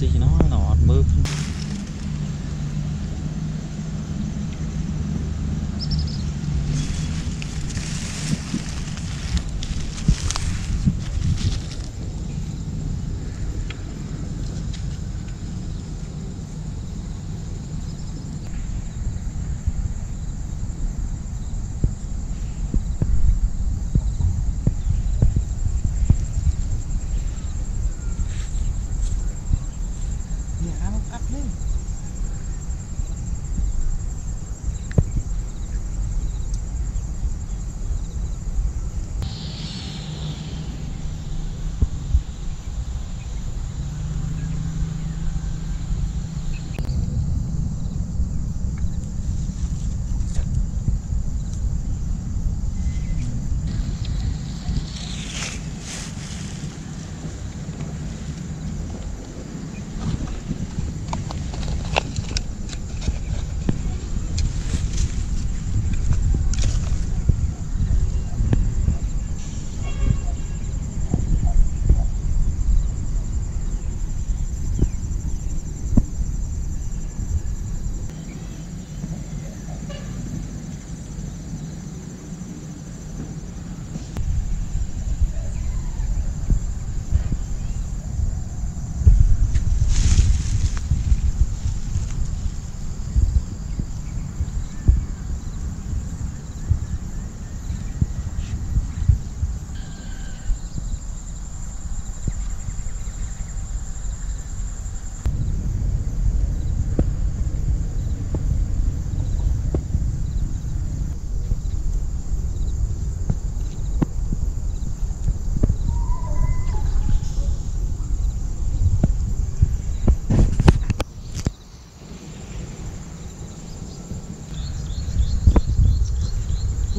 xì nó nọ mướt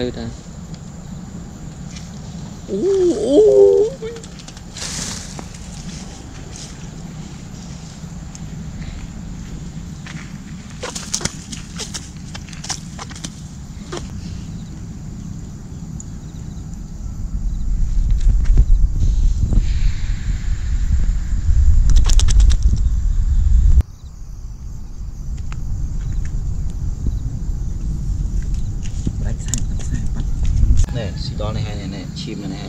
លឺតាអូអូ Donny Henry နဲ့ Chimney